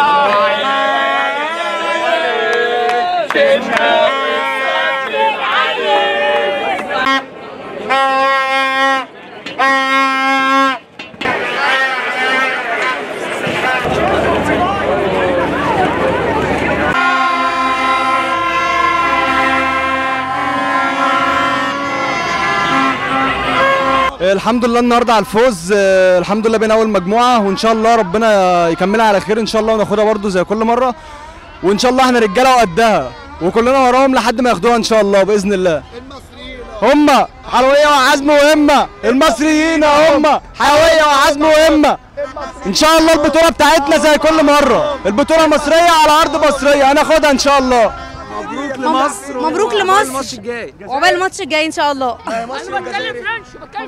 我们一定 الحمد لله النهارده على الفوز. آه، الحمد لله بين أول مجموعة وإن شاء الله ربنا يكملها على خير إن شاء الله وناخدها برده زي كل مرة. وإن شاء الله إحنا رجالة وقدها وكلنا وراهم لحد ما ياخدوها إن شاء الله بإذن الله. هم حلوية وعزم وهمة. المصريين هم حيويه وعزم وهمة. إن شاء الله البطولة بتاعتنا زي كل مرة. البطولة مصرية على أرض مصرية. هناخدها إن شاء الله. مبروك لمصر. مبروك وعقبال لمصر. الماتش الجاي. وعقبال الماتش الجاي إن شاء الله.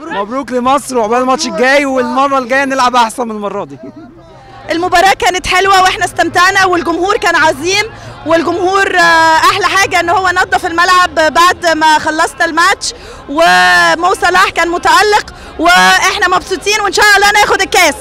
مبروك لمصر وعقبال الماتش الجاي والمرة الجاية نلعب أحسن من المرة دي. المباراة كانت حلوة وإحنا استمتعنا والجمهور كان عظيم والجمهور آه، أحلى حاجة إن هو نظف الملعب بعد ما خلصنا الماتش ومو صلاح كان متألق وإحنا مبسوطين وإن شاء الله ناخد الكاس.